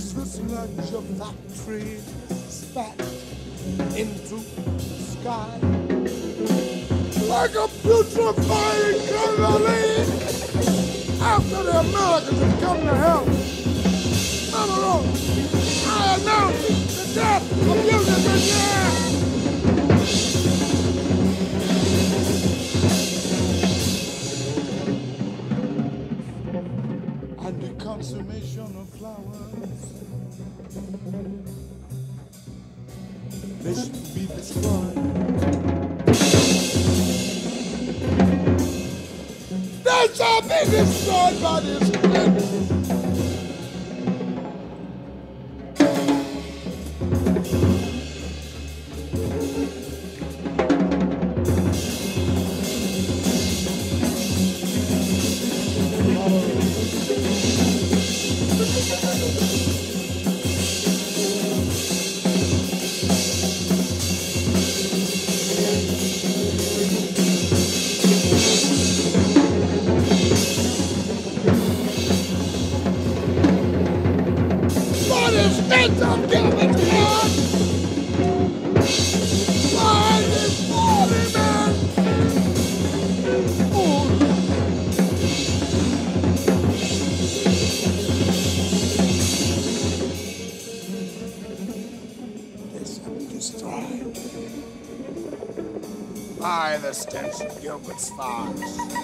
is this lunge of factory spat into the sky like a putrefying colony after the Americans have come to help. I Not know. I announce the death of music and the consummation of flowers. They should be destroyed. They shall be destroyed by this distance, Gilbert's thoughts.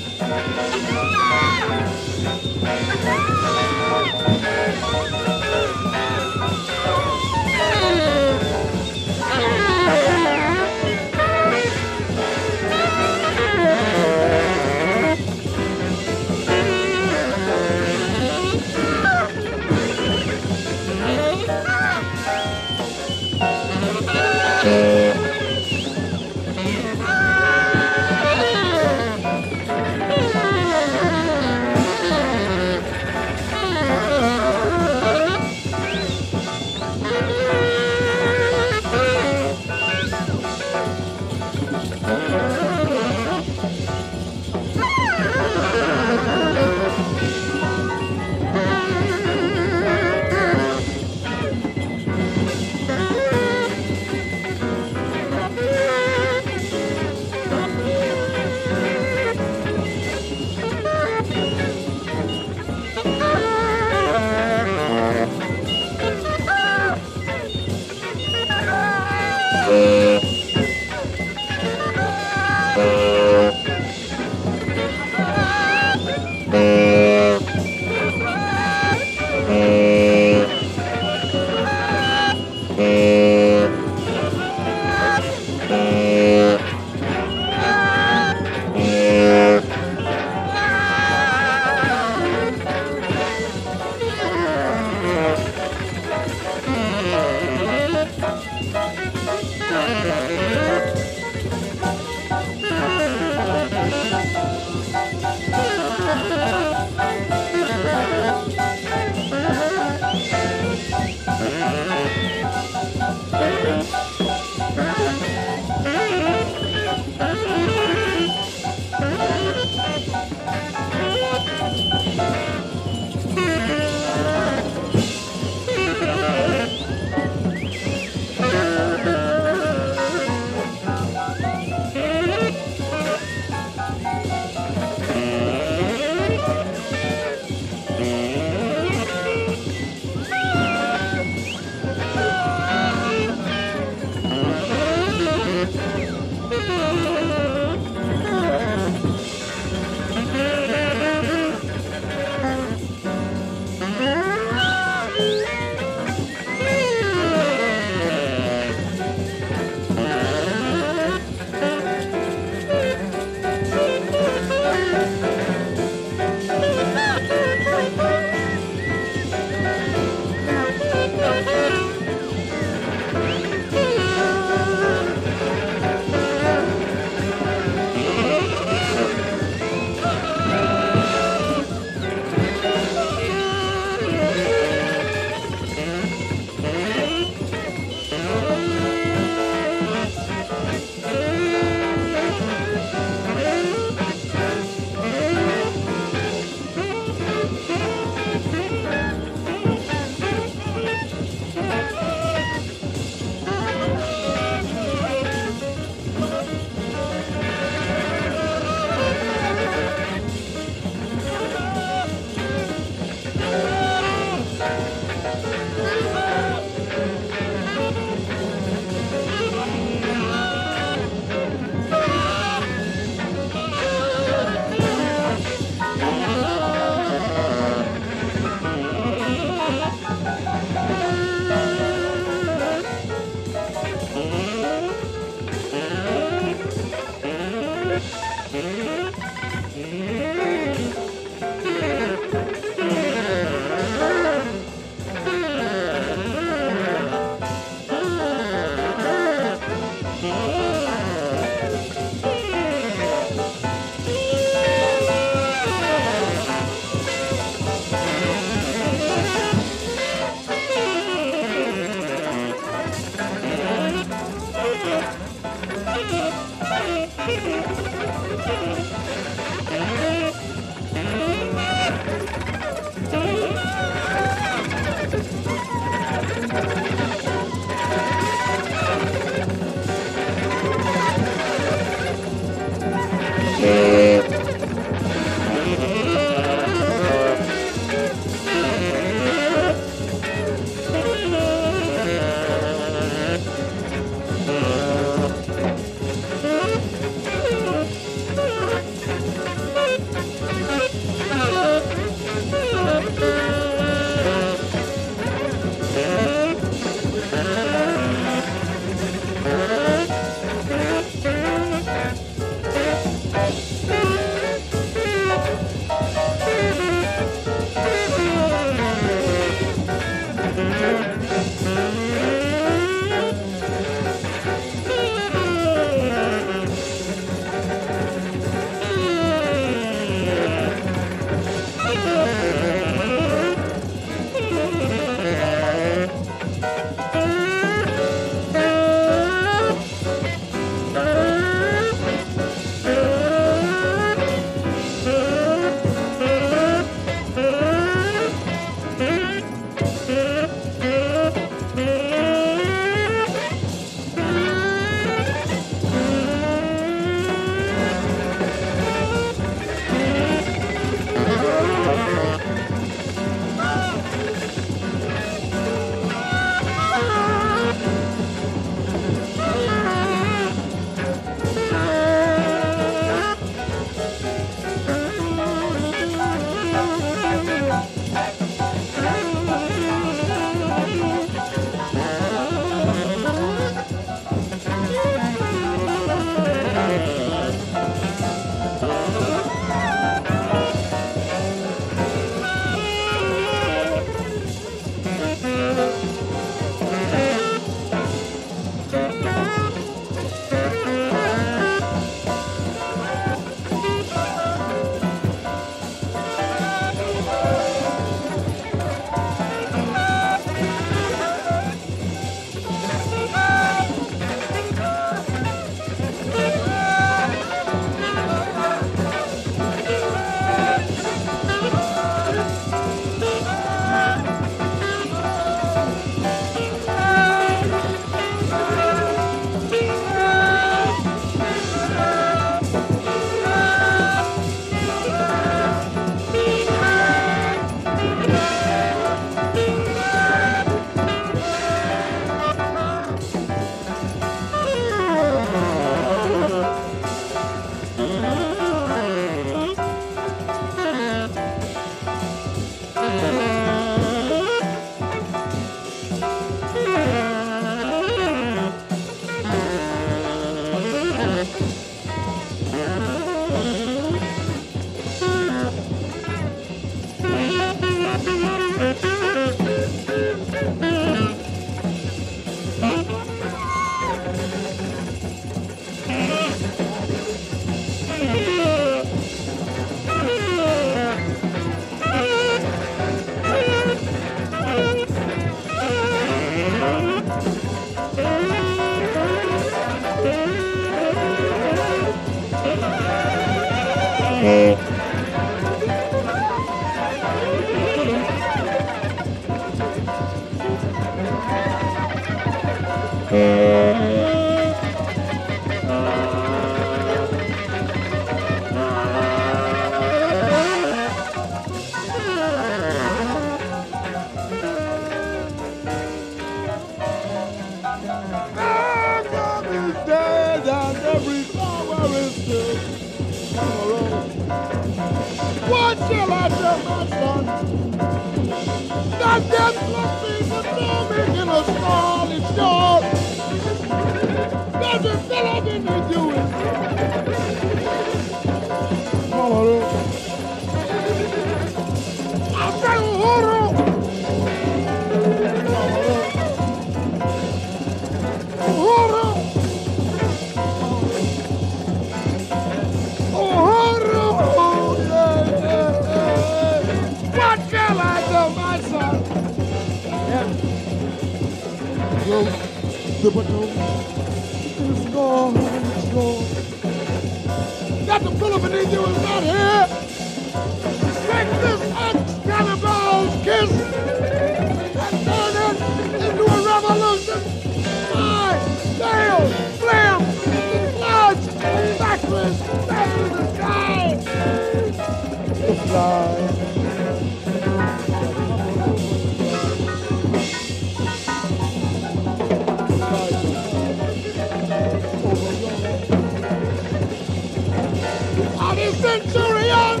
Centurion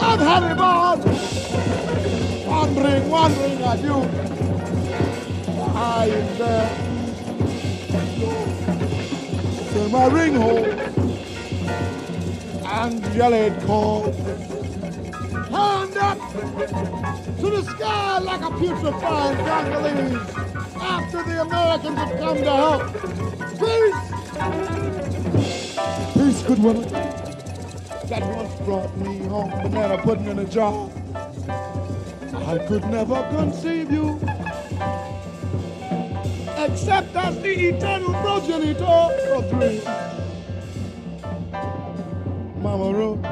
of Hannibal wandering, wandering at you. I am there. To my ring hole and yelled call. To the sky like a putrefying Congolese after the Americans have come to help. Peace! Peace, good woman. That once brought me home banana pudding in a jar. I could never conceive you except as the eternal progenitor of dreams. Mama Rose.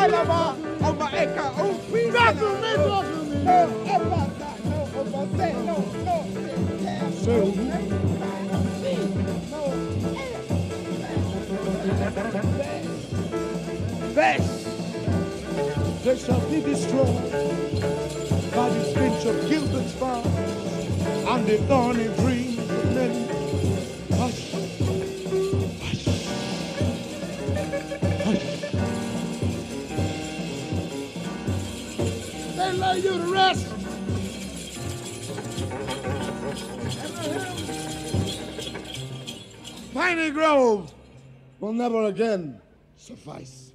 Alaba, me. No, no, no, no. Uhuru. Best. They shall be destroyed by the stench of Gilbert's fire and the thorny dreams of men. You to rest. Piney Grove will never again suffice.